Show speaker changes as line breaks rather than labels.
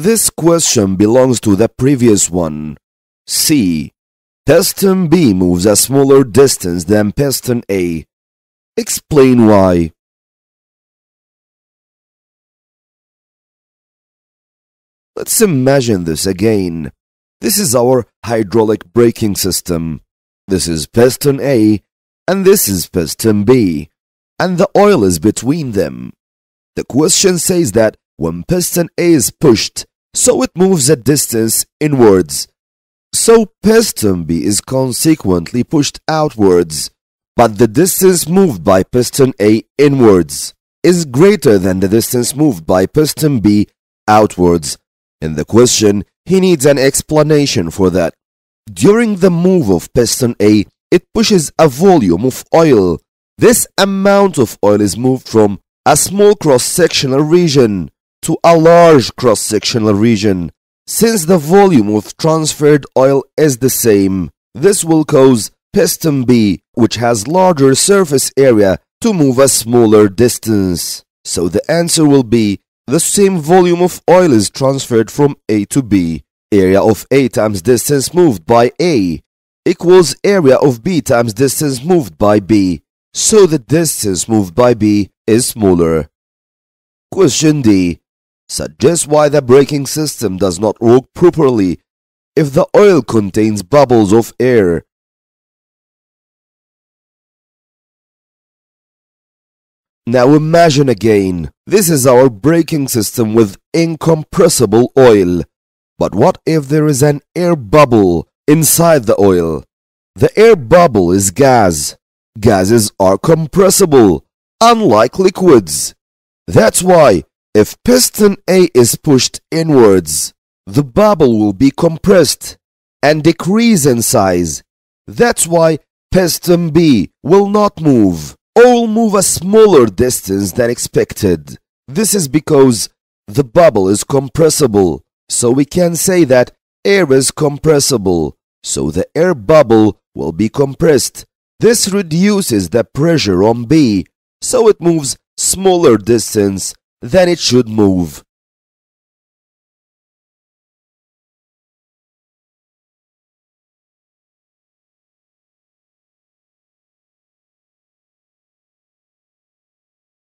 This question belongs to the previous one. C. Piston B moves a smaller distance than piston A. Explain why. Let's imagine this again. This is our hydraulic braking system. This is piston A and this is piston B, and the oil is between them. The question says that when piston A is pushed, so it moves a distance inwards. So piston B is consequently pushed outwards, but the distance moved by piston A inwards is greater than the distance moved by piston B outwards. In the question, he needs an explanation for that. During the move of piston A, it pushes a volume of oil. This amount of oil is moved from a small cross-sectional region to a large cross-sectional region. Since the volume of transferred oil is the same, this will cause piston B, which has larger surface area, to move a smaller distance. So the answer will be the same volume of oil is transferred from A to B. Area of A times distance moved by A equals area of B times distance moved by B. So the distance moved by B is smaller. Question D. Suggest why the braking system does not work properly if the oil contains bubbles of air. Now imagine again, this is our braking system with incompressible oil. But what if there is an air bubble inside the oil? The air bubble is gas. Gases are compressible, unlike liquids. That's why, if piston A is pushed inwards, the bubble will be compressed and decrease in size. That's why piston B will not move or move a smaller distance than expected. This is because the bubble is compressible, so we can say that air is compressible, so the air bubble will be compressed. This reduces the pressure on B, so it moves smaller distance than it should move.